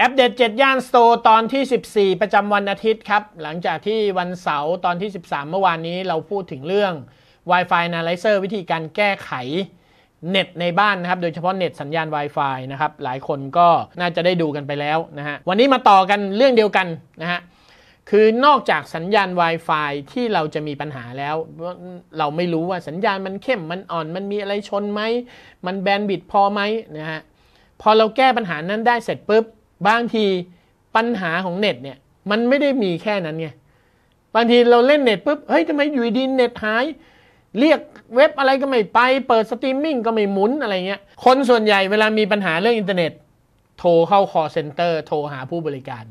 แอปเด็ด 7 ย่าน Store ตอนที่ 14 ประจำวันอาทิตย์ครับ หลังจากที่วันเสาร์ตอนที่ 13 เมื่อวานนี้เราพูดถึงเรื่อง Wi-Fi Analyzer วิธีการแก้ไขเน็ตในบ้านนะครับ โดยเฉพาะเน็ตสัญญาณ Wi-Fi นะครับ หลายคนก็น่าจะได้ดูกันไปแล้วนะฮะ วันนี้มาต่อกันเรื่องเดียวกันนะฮะ คือนอกจากสัญญาณ Wi-Fi ที่เราจะมีปัญหาแล้ว เราไม่รู้ว่าสัญญาณมันเข้ม มันอ่อน มันมีอะไรชนไหม มัน bandwidth พอไหมนะฮะ พอเราแก้ปัญหานั้นได้เสร็จปุ๊บ บางทีปัญหาของเน็ตเนี่ยมันไม่ได้มีแค่นั้นไงบางทีเราเล่นเน็ตปุ๊บเฮ้ยทำไมอยู่ดีเน็ตหาย เรียกเว็บอะไรก็ไม่ไป เปิดสตรีมมิ่งก็ไม่หมุนอะไรเงี้ยคนส่วนใหญ่เวลามีปัญหาเรื่องอินเทอร์เน็ต โทรเข้า call center โทรหาผู้บริการ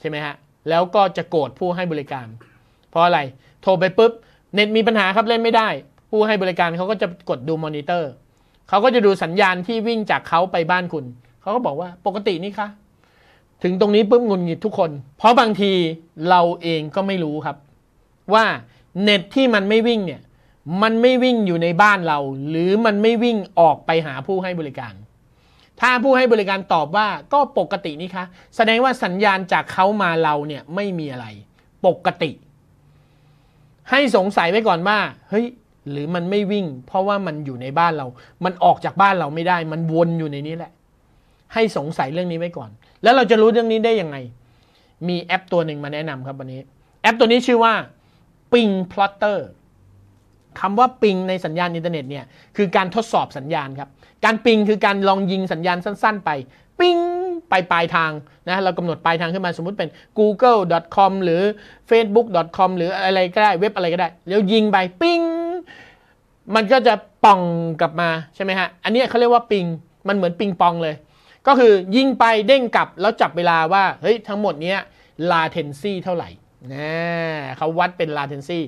ใช่ไหมฮะ แล้วก็จะโกรธผู้ให้บริการ เพราะอะไรโทรไปปุ๊บเน็ตมีปัญหาครับเล่นไม่ได้ ผู้ให้บริการเขาก็จะกดดูมอนิเตอร์เขาก็จะดูสัญญาณที่วิ่งจากเขาไปบ้านคุณ เขาก็บอกว่าปกตินี่คะถึงตรงนี้ปุ๊บหงุดหงิดทุกคน เพราะบางทีเราเองก็ไม่รู้ครับ ว่าเน็ตที่มันไม่วิ่งเนี่ย มันไม่วิ่งอยู่ในบ้านเรา หรือมันไม่วิ่งออกไปหาผู้ให้บริการ ถ้าผู้ให้บริการตอบว่าก็ปกตินี่คะ แสดงว่าสัญญาณจากเขามาเราเนี่ยไม่มีอะไร ปกติ ให้สงสัยไว้ก่อนว่าเฮ้ยหรือมันไม่วิ่ง เพราะว่ามันอยู่ในบ้านเรา มันออกจากบ้านเราไม่ได้ มันวนอยู่ในนี้แหละ ให้สงสัยเรื่องนี้ไว้ก่อน แล้วเราจะรู้เรื่องนี้ได้ยังไง มีแอปตัวหนึ่งมาแนะนำครับวันนี้ แอปตัวนี้ชื่อว่า PingPlotter คำว่า ping ในสัญญาณอินเทอร์เน็ตเนี่ยคือการทดสอบสัญญาณครับ การ ping คือการลองยิงสัญญาณสั้น ๆ ไป pingไปปลายทางนะเรากำหนดปลายทางขึ้นมาสมมุติเป็น google.com หรือ facebook.com หรืออะไรก็ได้เว็บอะไรก็ได้ แล้วยิงไปปิงมันก็จะป่องกลับมาใช่ไหมฮะ อันนี้เขาเรียกว่าปิง มันเหมือนปิงปองเลย ก็คือยิงไปเด้งกลับแล้วจับเวลาว่าเฮ้ยทั้งหมดเนี้ย latency เท่าไหร่นะเขาวัดเป็น latency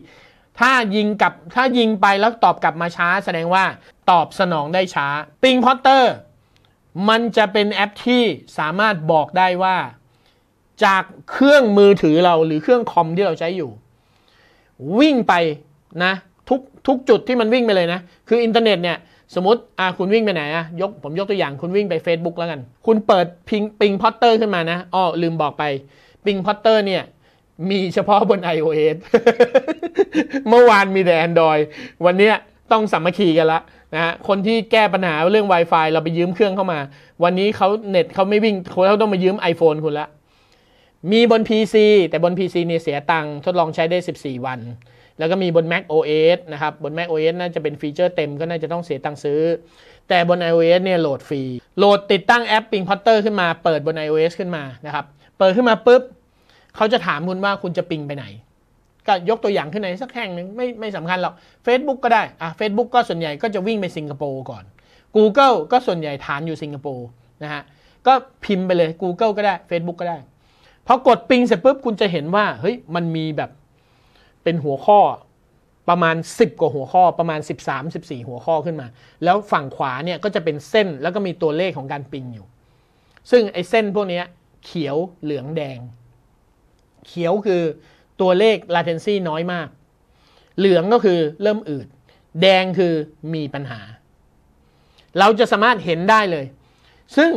ถ้ายิงกลับถ้ายิงไปแล้วตอบกลับมาช้า แสดงว่าตอบสนองได้ช้า PingPlotter มันจะเป็นแอปที่สามารถบอกได้ว่า จากเครื่องมือถือเราหรือเครื่องคอมที่เราใช้อยู่ วิ่งไปนะทุกทุกจุดที่มันวิ่งไปเลยนะ คืออินเทอร์เน็ตเนี่ย สมมติอ่าคุณวิ่งไปไหนอะยกผมยกตัวอย่างคุณวิ่งไป Facebook แล้วกัน คุณเปิด Ping PingPlotter ขึ้นมานะอ้อลืมบอกไป PingPlotter เนี่ยมีเฉพาะบน iOS เมื่อวานมีแต่ Android วันนี้ต้องสามัคคีกันละนะฮะคนที่แก้ปัญหาเรื่อง Wi-Fi เราไปยืมเครื่องเข้ามา วันนี้เขาเน็ตเขาไม่วิ่งเขาต้องมายืม iPhone คุณละมีบน PC แต่บน PC เนี่ยเสียตังค์ทดลองใช้ได้ 14 วัน แล้วก็มีบน Mac OS นะครับบน Mac OS น่าจะเป็นฟีเจอร์เต็มก็น่าจะต้องเสียตังค์ซื้อ แต่บน iOS เนี่ยโหลดฟรี โหลดติดตั้งแอป Ping Potter ขึ้นมาเปิดบน iOS ขึ้นมานะครับเปิดขึ้นมาปุ๊บเขาจะถามคุณว่าคุณจะปิงไปไหน ก็ยกตัวอย่างขึ้นในสักแห่งหนึ่งไม่ไม่สำคัญหรอก Facebook ก็ได้อะ Facebook ก็ส่วนใหญ่ก็จะวิ่งไปสิงคโปร์ก่อน Google ก็ส่วนใหญ่ฐานอยู่สิงคโปร์นะฮะก็พิมพ์ไปเลย Google ก็ได้ Facebook ก็ได้พอกดปิงเสร็จปุ๊บคุณจะเห็นว่าเฮ้ยมันมีแบบ เป็นหัวข้อประมาณ 10 กว่าหัวข้อประมาณ 13 14 หัวข้อขึ้นมา แล้วฝั่งขวาเนี่ยก็จะเป็นเส้นแล้วก็มีตัวเลขของการปิงอยู่ ซึ่งไอ้เส้นพวกนี้เขียวเหลืองแดง เขียวคือตัวเลข latency น้อยมาก เหลืองก็คือเริ่มอืด แดงคือมีปัญหา เราจะสามารถเห็นได้เลย ซึ่ง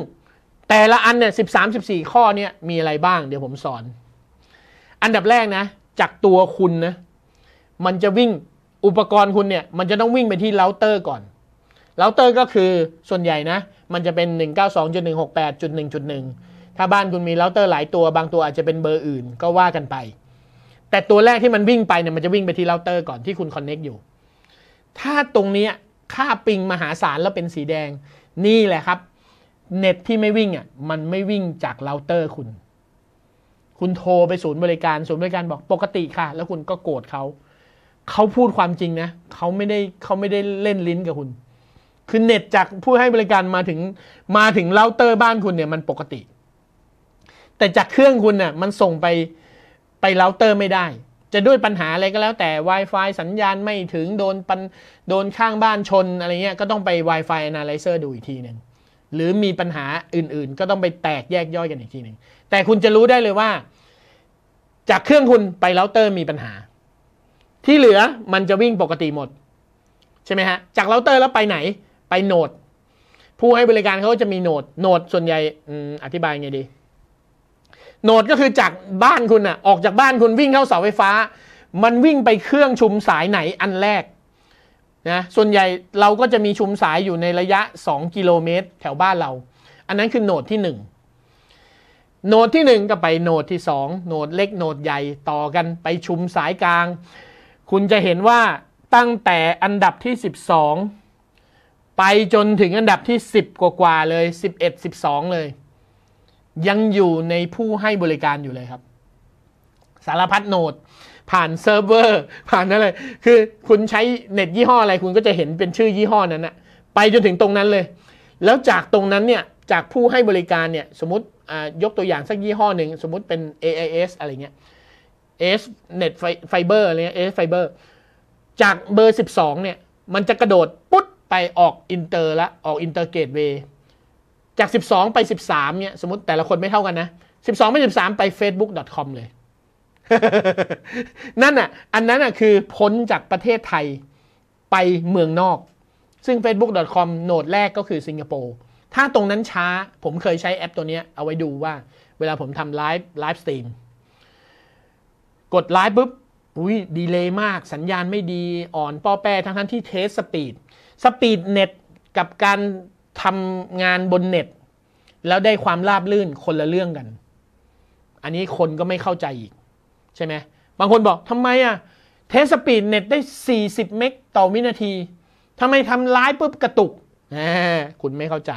แต่ละอันเนี่ย13 14 ข้อเนี่ยมีอะไรบ้าง เดี๋ยวผมสอน อันดับแรกนะ จากตัวคุณนะมันจะวิ่งอุปกรณ์คุณเนี่ย มันจะต้องวิ่งไปที่เราเตอร์ก่อนเราเตอร์ก็คือส่วนใหญ่นะ มันจะเป็น 192.168.1.1 ถ้าบ้านคุณมีเราเตอร์หลายตัวบางตัวอาจจะเป็นเบอร์อื่นก็ว่ากันไป แต่ตัวแรกที่มันวิ่งไปเนี่ยมันจะวิ่งไปที่เราเตอร์ก่อนที่คุณ connect อยู่ ถ้าตรงนี้ค่า ping มหาศาลแล้วเป็นสีแดง นี่แหละครับ เน็ตที่ไม่วิ่งอะมันไม่วิ่งจากเราเตอร์คุณ คุณโทรไปศูนย์บริการศูนย์บริการบอกปกติค่ะ แล้วคุณก็โกรธเขาเขาพูดความจริงนะเขาไม่ได้เขาไม่ได้เล่นลิ้นกับคุณ คือเน็ตจากผู้ให้บริการมาถึงมาถึงเราเตอร์บ้านคุณเนี่ยมันปกติ แต่จากเครื่องคุณเนี่ยมันส่งไปไปเราเตอร์ไม่ได้ จะด้วยปัญหาอะไรก็แล้วแต่ Wi-Fi สัญญาณไม่ถึงโดนปันโดนข้างบ้านชนอะไรเงี้ยก็ต้องไป Wi-Fi Analyzer ดูอีกทีหนึ่งหรือมีปัญหาอื่นๆ ก็ต้องไปแตกแยกย่อยกันอีกทีหนึ่ง แต่คุณจะรู้ได้เลยว่า จากเครื่องคุณไปเราเตอร์มีปัญหา ที่เหลือมันจะวิ่งปกติหมด ใช่ไหมฮะ จากเราเตอร์แล้วไปไหน ไป node ผู้ให้บริการเขาจะมี node node ส่วนใหญ่อธิบายไงดี node ก็คือจากบ้านคุณอะออกจากบ้านคุณวิ่งเข้าเสาไฟฟ้า มันวิ่งไปเครื่องชุมสายไหนอันแรกนะส่วนใหญ่เราก็จะมีชุมสายอยู่ในระยะ 2 กิโลเมตร แถวบ้านเรา อันนั้นคือ node ที่ 1 node ที่ 1 ก็ไป node ที่ 2 node เล็ก node ใหญ่ต่อกันไปชุมสายกลาง คุณจะเห็นว่าตั้งแต่อันดับที่ 12 ไปจนถึงอันดับที่ 10 กว่าๆเลย 11 12 เลย ยังอยู่ในผู้ให้บริการอยู่เลยครับ สารพัด node ผ่านเซิร์ฟเวอร์ ผ่านอะไรคือคุณใช้เน็ตยี่ห้ออะไร คุณก็จะเห็นเป็นชื่อยี่ห้อนั้นนะไปจนถึงตรงนั้นเลย แล้วจากตรงนั้นเนี่ยจากผู้ให้บริการเนี่ยสมมติ ยกตัวอย่างสักยี่ห้อหนึ่ง สมมติเป็น AIS อะไรเงี้ย AIS Net Fiber อะไรเงี้ย AIS Fiber จากเบอร์ 12 เนี่ย มันจะกระโดดปุ๊บไปออกอินเตอร์ละออกอินเตอร์ gateway จาก 12 ไป 13 เนี่ย สมมติแต่ละคนไม่เท่ากันนะ 12 ไป 13 ไป facebook.com เลย นั่นอะ อันนั้นอะคือพ้นจากประเทศไทยไปเมืองนอก ซึ่ง facebook.com node แรกก็คือสิงคโปร์ ถ้าตรงนั้นช้าผมเคยใช้แอปตัวนี้เอาไว้ดูว่า เวลาผมทำ live live stream กดไลฟ์ปุ๊บอุ้ย delay มากสัญญาณไม่ดีอ่อนป้อแป้ทั้งทั้งที่ test speed speed เน็ตกับการทำงานบนเน็ต แล้วได้ความราบลื่นคนละเรื่องกัน อันนี้คนก็ไม่เข้าใจอีก ใช่ไหมบางคนบอกทำไมอะ test speed เน็ตได้ 40 เมกต่อวินาทีทำไมทำไลฟ์ปุ๊บกระตุก คุณไม่เข้าใจ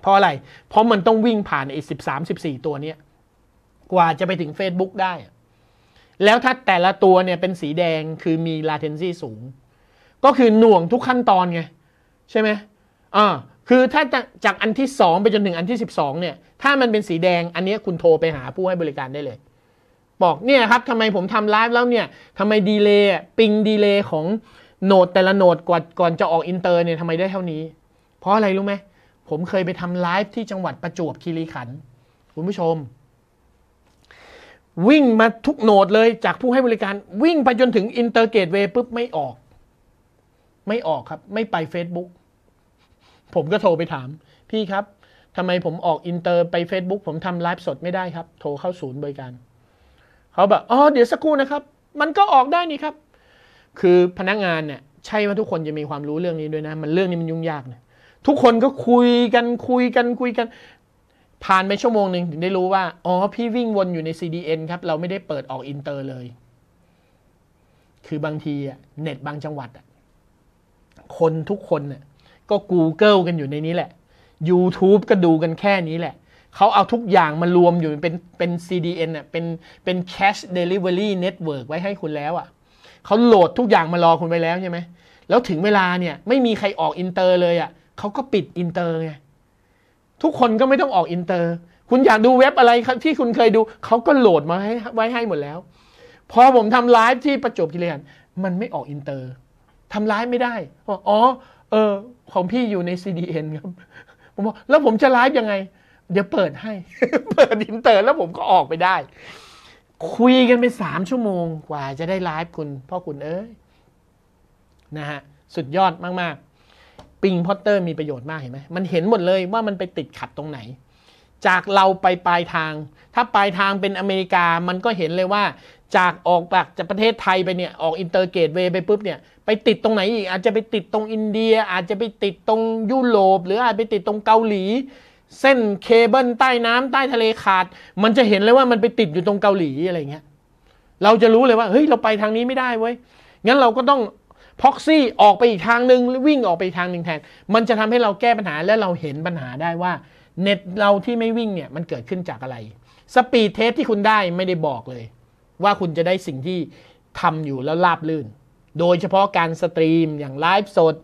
เพราะอะไร เพราะมันต้องวิ่งผ่านไอ้สิบสามสิบสี่ตัวเนี้ยกว่าจะไปถึง Facebook ได้ แล้วถ้าแต่ละตัวเนี่ยเป็นสีแดงคือมี latency สูง ก็คือหน่วงทุกขั้นตอนไง ใช่ไหมอ่าคือถ้าจากอันที่ 2 ไปจนถึงอันที่ 12 เนี่ย ถ้ามันเป็นสีแดงอันนี้คุณโทรไปหาผู้ให้บริการได้เลย บอกเนี่ยครับทำไมผมทำไลฟ์แล้วเนี่ยทำไม delay ping delay ของ node แต่ละ node ก่อนก่อนจะออกอินเตอร์เนี่ยทำไมได้เท่านี้ เพราะอะไรรู้ไหมผมเคยไปทำไลฟ์ที่จังหวัดประจวบคีรีขันธ์คุณผู้ชม วิ่งมาทุก node เลยจากผู้ให้บริการวิ่งไปจนถึงอินเตอร์ gateway ปุ๊บไม่ออก ไม่ออกครับ ไม่ไป Facebook ผมก็โทรไปถาม พี่ครับทำไมผมออกอินเตอร์ไป Facebook ผมทำไลฟ์สดไม่ได้ครับ โทรเข้าศูนย์บริการ เขาแบบอ๋อเดี๋ยวสักครู่นะครับ มันก็ออกได้นี่ครับ คือพนักงานเนี่ยใช่ว่าทุกคนจะมีความรู้เรื่องนี้ด้วยนะ มันเรื่องนี้มันยุ่งยากนะทุกคนก็คุยกันคุยกันคุยกัน ผ่านไปชั่วโมงหนึ่งถึงได้รู้ว่า อ๋อ พี่วิ่งวนอยู่ใน CDN ครับ เราไม่ได้เปิดออกอินเตอร์เลย คือบางทีอะเน็ตบางจังหวัดอะคนทุกคนเนี่ยก็ Google กันอยู่ในนี้แหละ YouTube ก็ดูกันแค่นี้แหละ เขาเอาทุกอย่างมารวมอยู่เป็นเป็น CDN อะเป็นเป็น Cache Delivery Network ไว้ให้คุณแล้วอะ เขาโหลดทุกอย่างมารอคุณไปแล้วใช่ไหมแล้วถึงเวลาเนี่ยไม่มีใครออกอินเตอร์เลยอะเขาก็ปิดอินเตอร์ไงทุกคนก็ไม่ต้องออกอินเตอร์ คุณอยากดูเว็บอะไรที่คุณเคยดูเขาก็โหลดมาให้ไว้ให้หมดแล้ว พอผมทำไลฟ์ที่ประจวบคีรีขันธ์มันไม่ออกอินเตอร์ทำไลฟ์ไม่ได้อ๋อเออของพี่อยู่ใน CDN ครับผมบอกแล้วผมจะไลฟ์ยังไง เดี๋ยวเปิดให้ เปิดอินเตอร์แล้วผมก็ออกไปได้ คุยกันไปสามชั่วโมงกว่าจะได้ไลฟ์คุณพ่อคุณเอ้ยนะฮะสุดยอดมาก ๆ PingPlotter มีประโยชน์มากเห็นไหมมันเห็นหมดเลยว่ามันไปติดขัดตรงไหน จากเราไปปลายทาง ถ้าปลายทางเป็นอเมริกามันก็เห็นเลยว่า จากออกจากจากประเทศไทยไปเนี่ยออกอินเตอร์ gateway ไปปุ๊บเนี่ยไปติดตรงไหนอีกอาจจะไปติดตรงอินเดีย อาจจะไปติดตรงยุโรปหรืออาจไปติดตรงเกาหลี เส้นเคเบิลใต้น้ำใต้ทะเลขาด มันจะเห็นเลยว่ามันไปติดอยู่ตรงเกาหลีอะไรเงี้ย เราจะรู้เลยว่าเฮ้ยเราไปทางนี้ไม่ได้เว้ย งั้นเราก็ต้อง proxy ออกไปอีกทางหนึ่งวิ่งออกไปอีกทางหนึ่งแทน มันจะทำให้เราแก้ปัญหาและเราเห็นปัญหาได้ว่าเน็ตเราที่ไม่วิ่งเนี่ยมันเกิดขึ้นจากอะไร speed test ที่คุณได้ไม่ได้บอกเลย ว่าคุณจะได้สิ่งที่ทำอยู่แล้วราบลื่น โดยเฉพาะการ stream อย่างไลฟ์สด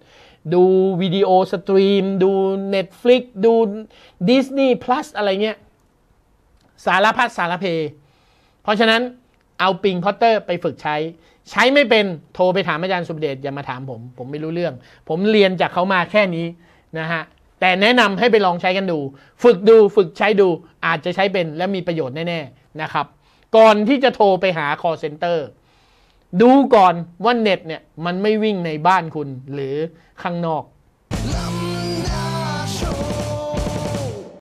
ดูวิดีโอ stream ดู Netflix ดู Disney Plus อะไรเงี้ย สารพัดสารเพ เพราะฉะนั้นเอา PingPlotter ไปฝึกใช้ ใช้ไม่เป็นโทรไปถามอาจารย์สุเดชอย่ามาถามผม ผมไม่รู้เรื่อง ผมเรียนจากเขามาแค่นี้นะฮะแต่แนะนำให้ไปลองใช้กันดู ฝึกดูฝึกใช้ดูอาจจะใช้เป็นและมีประโยชน์แน่ ๆ นะครับ ก่อนที่จะโทรไปหา call center ดูก่อนว่าเน็ตเนี่ยมันไม่วิ่งในบ้านคุณหรือข้างนอก